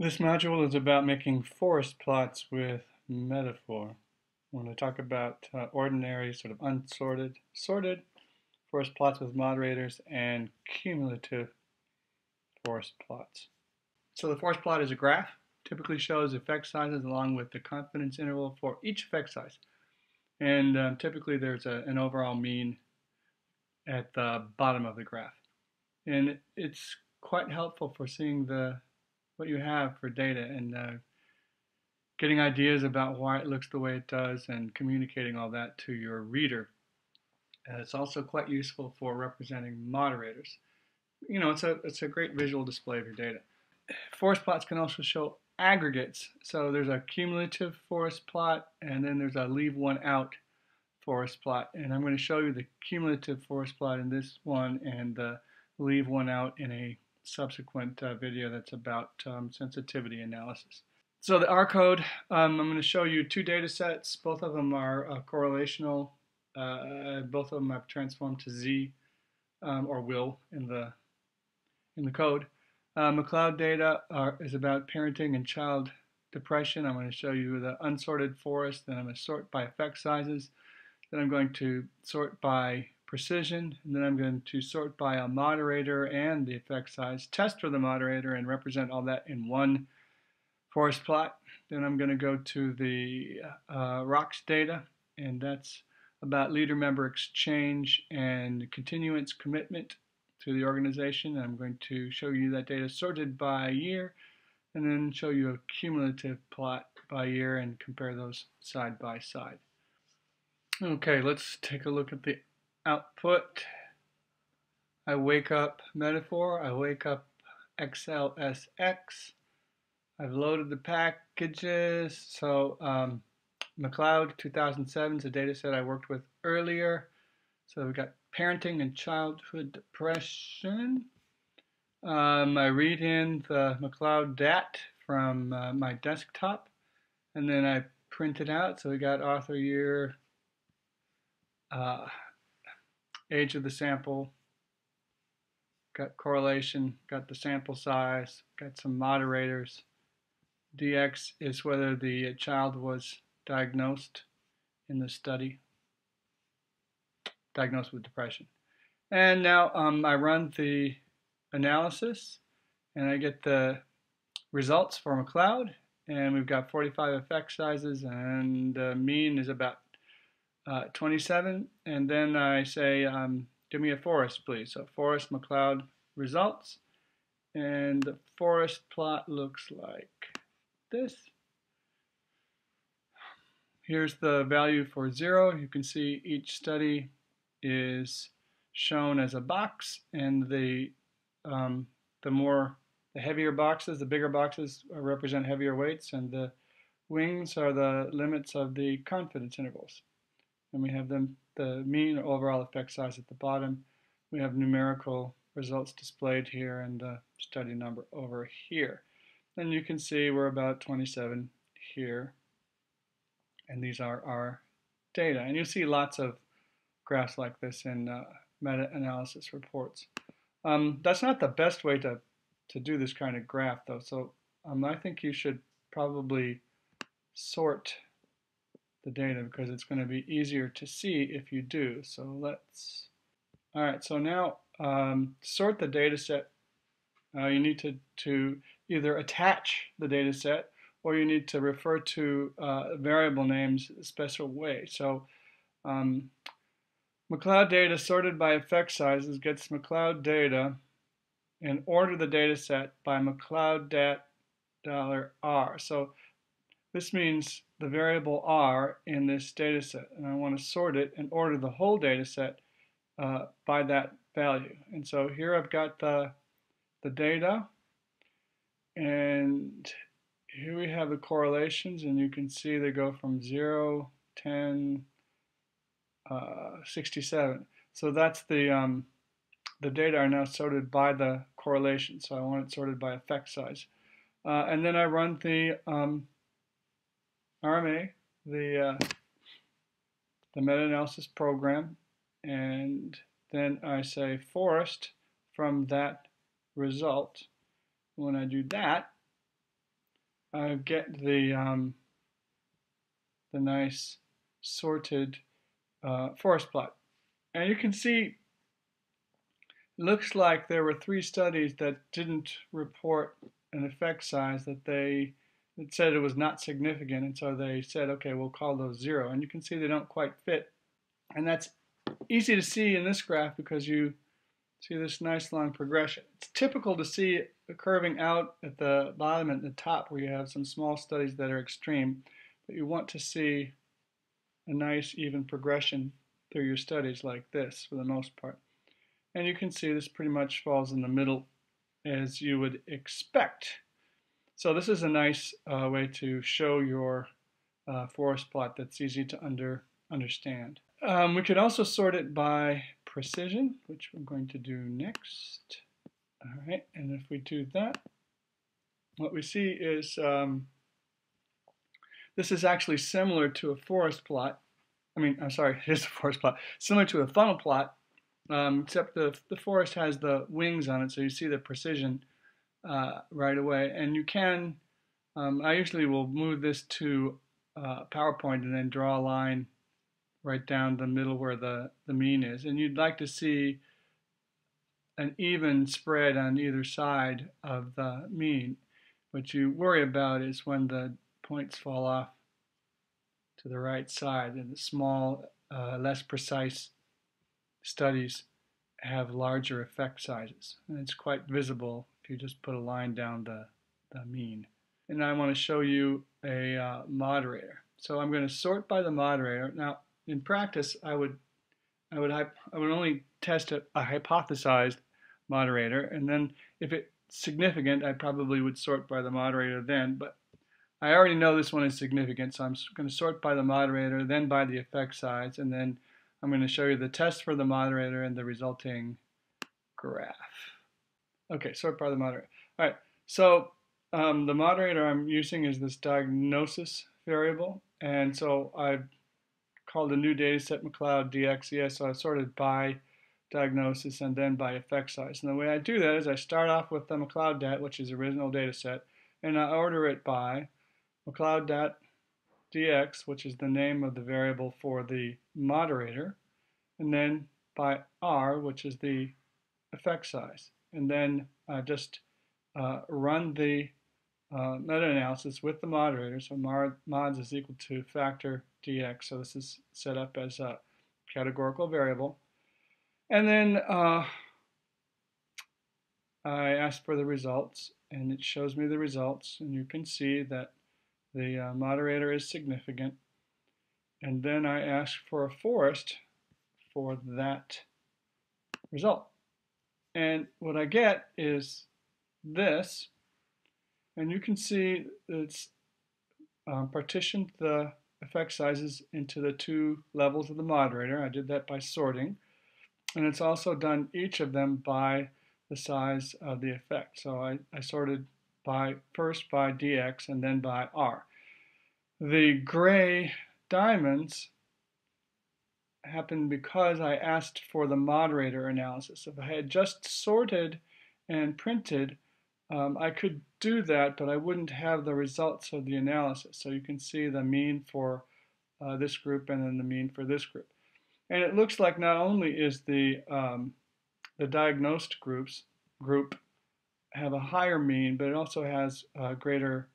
This module is about making forest plots with metafor. When I talk about uh, ordinary, sort of unsorted, sorted forest plots with moderators and cumulative forest plots. So the forest plot is a graph, typically shows effect sizes along with the confidence interval for each effect size. And um, typically there's a, an overall mean at the bottom of the graph. And it's quite helpful for seeing the what you have for data and uh, getting ideas about why it looks the way it does and communicating all that to your reader. And it's also quite useful for representing moderators. You know, it's a, it's a great visual display of your data. Forest plots can also show aggregates. So there's a cumulative forest plot and then there's a leave one out forest plot. And I'm going to show you the cumulative forest plot in this one and the leave one out in a subsequent uh, video that's about um, sensitivity analysis. So the R code, um, I'm going to show you two data sets. Both of them are uh, correlational. Uh, both of them I've transformed to Z um, or will in the in the code. McLeod data are, is about parenting and child depression. I'm going to show you the unsorted forest. Then I'm going to sort by effect sizes. Then I'm going to sort by precision, and then I'm going to sort by a moderator and the effect size, test for the moderator, and represent all that in one forest plot. Then I'm going to go to the uh, rocks data, and that's about leader member exchange and continuance commitment to the organization. I'm going to show you that data sorted by year, and then show you a cumulative plot by year and compare those side by side. Okay, let's take a look at the output. I wake up metafor, I wake up XLSX. I've loaded the packages. So um, McLeod 2007 is a data set I worked with earlier. So we've got parenting and childhood depression. Um, I read in the McLeod DAT from uh, my desktop and then I print it out. So we got author year, uh, age of the sample, got correlation, got the sample size, got some moderators. DX is whether the child was diagnosed in the study, diagnosed with depression. And now um, I run the analysis and I get the results for McLeod and we've got 45 effect sizes and the mean is about uh, 27, and then I say, um, give me a forest, please. So forest McLeod results, and the forest plot looks like this. Here's the value for zero. You can see each study is shown as a box, and the um, the more the heavier boxes, the bigger boxes represent heavier weights, and the wings are the limits of the confidence intervals and we have them, the mean or overall effect size at the bottom. We have numerical results displayed here and the study number over here. And you can see we're about 27 here. And these are our data. And you see lots of graphs like this in uh, meta-analysis reports. Um, that's not the best way to, to do this kind of graph, though. So um, I think you should probably sort the data because it's going to be easier to see if you do. So let's, all right, so now um, sort the data set. Uh, you need to, to either attach the data set or you need to refer to uh, variable names a special way. So um, McLeod data sorted by effect sizes gets McLeod data and order the data set by McLeod dat dollar $r. So this means the variable r in this data set, and I want to sort it and order the whole data set uh, by that value. And so here I've got the, the data, and here we have the correlations, and you can see they go from 0, 10, uh, 67. So that's the, um, the data are now sorted by the correlation, so I want it sorted by effect size. Uh, and then I run the um, RMA, the uh, the meta-analysis program, and then I say forest from that result. When I do that, I get the um, the nice sorted uh, forest plot. And you can see, looks like there were three studies that didn't report an effect size that they it said it was not significant, and so they said, okay, we'll call those zero. And you can see they don't quite fit. And that's easy to see in this graph because you see this nice long progression. It's typical to see a curving out at the bottom and the top where you have some small studies that are extreme, but you want to see a nice even progression through your studies like this for the most part. And you can see this pretty much falls in the middle as you would expect. So this is a nice uh, way to show your uh, forest plot that's easy to under, understand. Um, we could also sort it by precision, which we're going to do next. All right, and if we do that, what we see is um, this is actually similar to a forest plot. I mean, I'm sorry, it is a forest plot. Similar to a funnel plot, um, except the, the forest has the wings on it, so you see the precision uh, right away. And you can, um, I usually will move this to uh, PowerPoint and then draw a line right down the middle where the, the mean is. And you'd like to see an even spread on either side of the mean. What you worry about is when the points fall off to the right side and the small, uh, less precise studies have larger effect sizes. And it's quite visible you just put a line down the, the mean. And I want to show you a uh, moderator. So I'm going to sort by the moderator. Now, in practice, I would I would I would only test a, a hypothesized moderator, and then if it's significant, I probably would sort by the moderator then. But I already know this one is significant, so I'm going to sort by the moderator, then by the effect size, and then I'm going to show you the test for the moderator and the resulting graph. Okay, sort by the moderator. All right, so um, the moderator I'm using is this diagnosis variable, and so I've called a new data set McLeod DXES, so I sorted by diagnosis and then by effect size. And the way I do that is I start off with the McLeod DAT, which is the original data set, and I order it by McLeod DAT dx, which is the name of the variable for the moderator, and then by r, which is the effect size. And then uh, just uh, run the uh, meta-analysis with the moderator. So mods is equal to factor dx. So this is set up as a categorical variable. And then uh, I ask for the results, and it shows me the results. And you can see that the uh, moderator is significant. And then I ask for a forest for that result. And what I get is this, and you can see it's um, partitioned the effect sizes into the two levels of the moderator. I did that by sorting. And it's also done each of them by the size of the effect. So I, I sorted by first by dx and then by r. The gray diamonds happened because I asked for the moderator analysis. If I had just sorted and printed, um, I could do that, but I wouldn't have the results of the analysis. So you can see the mean for uh, this group and then the mean for this group. And it looks like not only is the um, the diagnosed groups group have a higher mean, but it also has uh, greater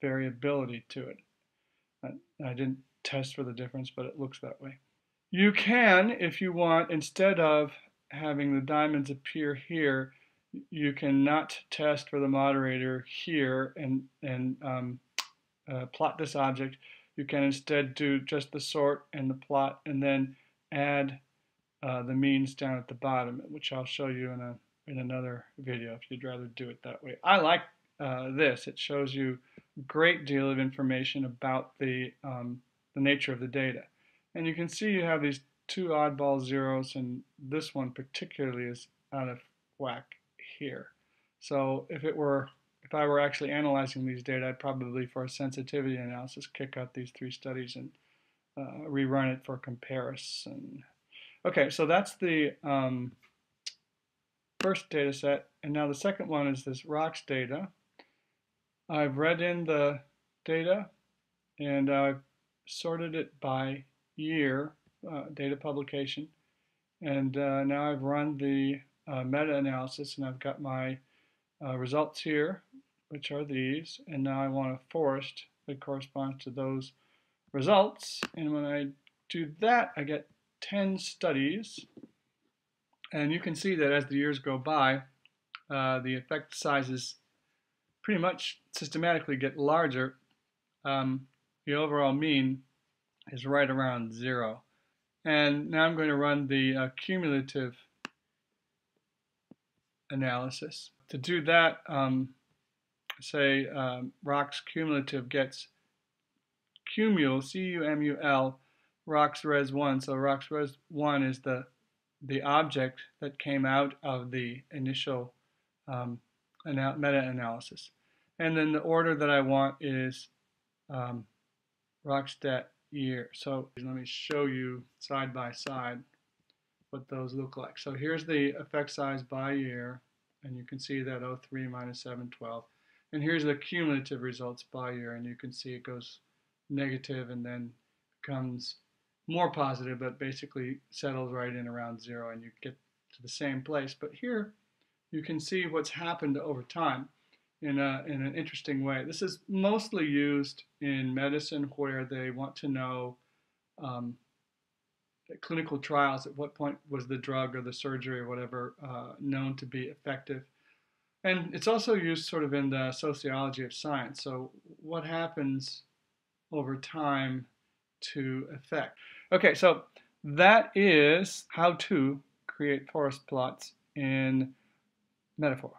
variability to it. I, I didn't test for the difference, but it looks that way. You can, if you want, instead of having the diamonds appear here, you can not test for the moderator here and, and um, uh, plot this object. You can instead do just the sort and the plot and then add uh, the means down at the bottom, which I'll show you in, a, in another video if you'd rather do it that way. I like uh, this. It shows you a great deal of information about the, um, the nature of the data. And you can see you have these two oddball zeros, and this one particularly is out of whack here. So if it were, if I were actually analyzing these data, I'd probably, for a sensitivity analysis, kick out these three studies and uh, rerun it for comparison. Okay, so that's the um, first data set, and now the second one is this rocks data. I've read in the data and I've sorted it by year, uh, data publication. And uh, now I've run the uh, meta-analysis and I've got my uh, results here, which are these. And now I want a forest that corresponds to those results. And when I do that, I get 10 studies. And you can see that as the years go by, uh, the effect sizes pretty much systematically get larger. Um, the overall mean is right around zero. And now I'm going to run the uh, cumulative analysis. To do that, um, say um, ROC's cumulative gets cumul, C-U-M-U-L, ROC's res 1. So ROC's res 1 is the, the object that came out of the initial um, meta-analysis. And then the order that I want is um, ROCstat year. So let me show you side by side what those look like. So here's the effect size by year, and you can see that 03 minus 712. And here's the cumulative results by year, and you can see it goes negative and then becomes more positive, but basically settles right in around zero, and you get to the same place. But here, you can see what's happened over time in, a, in an interesting way. This is mostly used in medicine where they want to know um, clinical trials, at what point was the drug or the surgery or whatever uh, known to be effective. And it's also used sort of in the sociology of science. So what happens over time to effect? Okay, so that is how to create forest plots in Metafor.